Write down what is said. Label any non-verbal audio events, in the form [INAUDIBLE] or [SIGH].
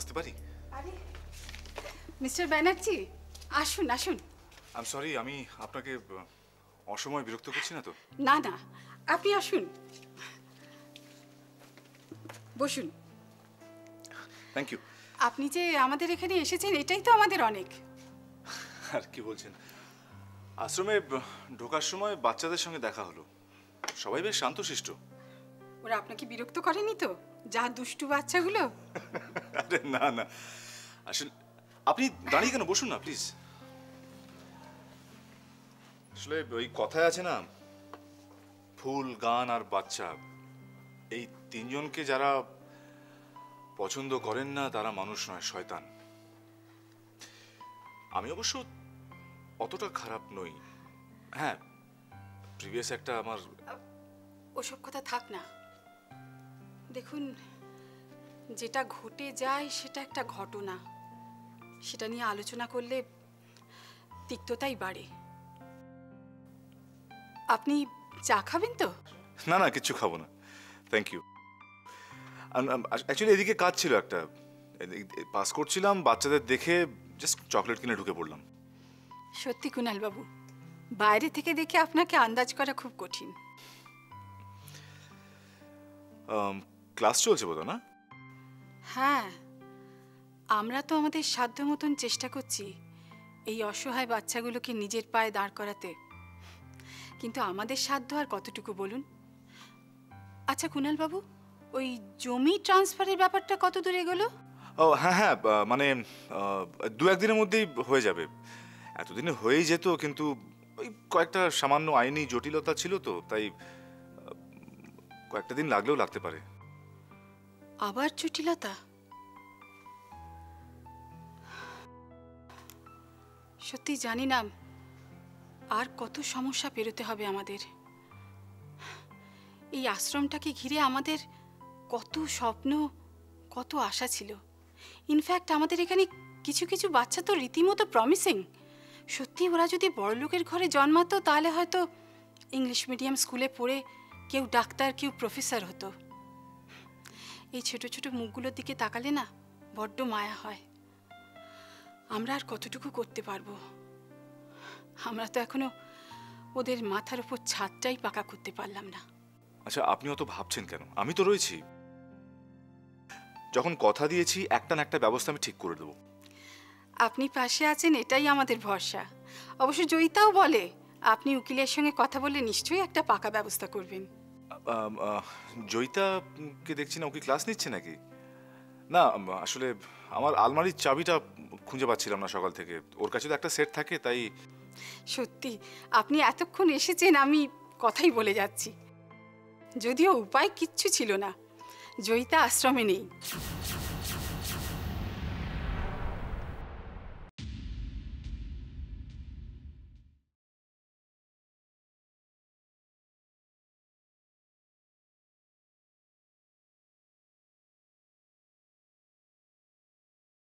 আসতে পারি? আরে মিস্টার ব্যানার্জি আসুন আসুন। আই সরি আমি আপনাকে অসময় বিরক্ত করছি না তো? না না আপনি আসুন। বসুন। থ্যাংক ইউ আপনি যে আমাদের এখানে এসেছেন এটাই তো আমাদের অনেক। আর কি বলছেন? আশ্রমে ঢোকার সময় বাচ্চাদের সঙ্গে দেখা হলো। সবাই বেশ শান্তশিষ্ট। ওরা আপনাকে বিরক্ত করেনি তো? যা দুষ্টু বাচ্চাগুলো। [LAUGHS] আরে না না। আসলে আপনি দাঁড়িয়ে কেন বসুন না প্লিজ। আসলে ওই কথায় আছে না ফুল গান আর বাচ্চা। এই তিনজনকে যারা পছন্দ করেন না তারা মানুষ নয় শয়তান। আমি অবশ্য অতটা খারাপ নই। হ্যাঁ প্রিভিয়াস একটা আমার ওসব কথা থাক না। দেখুন যেটা ঘটে যায় সেটা একটা ঘটনা। সেটা নিয়ে আলোচনা করলে তিক্ততাই বাড়ে। আপনি চা খাবেন তো? না না কিচ্ছু খাব না। থ্যাংক ইউ অ্যাকচুয়ালি এদিকে কাজ ছিল একটা। পাস করছিলাম বাচ্চাদের দেখে জাস্ট চকলেট কিনে ঢুকে পড়লাম। সত্যি কুণাল বাবু বাইরে থেকে দেখে আপনাকে আন্দাজ করা খুব কঠিন। ক্লাস চলছে বোধহয় না? হ্যাঁ। আমরা তো আমাদের সাধ্য মতন চেষ্টা করছি এই অসহায় বাচ্চাগুলোকে নিজের পায়ে দাঁড় করাতে। কিন্তু আমাদের সাধ্য আর কতটুকু বলুন? আচ্ছা কুণাল বাবু ওই জমি ট্রান্সফারের ব্যাপারটা কত দূর এগোলো? ও হ্যাঁ হ্যাঁ মানে দু একদিনের মধ্যেই হয়ে যাবে। এতদিনে হয়েই যেত কিন্তু ওই কয়েকটা সামান্য আইনি জটিলতা ছিল তো তাই কয়েকটা দিন লাগলেও লাগতে পারে। আবার জটিলতা? সত্যি জানি না, আর কত সমস্যা পেরোতে হবে আমাদের। এই আশ্রমটাকে ঘিরে আমাদের কত স্বপ্ন, কত আশা ছিল। ইনফ্যাক্ট আমাদের এখানে কিছু কিছু বাচ্চা তো রীতিমতো প্রমিসিং সত্যি ওরা যদি বড়লোকের ঘরে জন্মাতো, তাহলে হয়তো ইংলিশ মিডিয়াম স্কুলে পড়ে কেউ ডাক্তার, কেউ প্রফেসর হতো। এই ছোট ছোট মুখগুলোর দিকে তাকালে না বড্ড মায়া হয়। আমরা আর কতটুকু করতে পারব? আমরা তো এখনও ওদের মাথার উপর ছাদটাই পাকা করতে পারলাম না। আচ্ছা আপনি অত ভাবছেন কেন? আমি তো রয়েছি। যখন কথা দিয়েছি একটা না একটা ব্যবস্থা আমি ঠিক করে দেবো। আপনি পাশে আছেন এটাই আমাদের ভরসা। অবশ্য জয়িতাও বলে আপনি উকিলের সঙ্গে কথা বলে নিশ্চয়ই একটা পাকা ব্যবস্থা করবেন। জয়িতাকে দেখছি না? ওকে ক্লাস নিচ্ছে নাকি? না আসলে আমার আলমারির চাবিটা খুঁজে পাচ্ছিলাম না সকাল থেকে। ওর কাছে তো একটা সেট থাকে, তাই সত্যি, আপনি এতক্ষণ এসেছেন, আমি কথাই বলে যাচ্ছি। যদিও উপায় কিচ্ছু ছিল না। জয়িতা আশ্রমে নেই।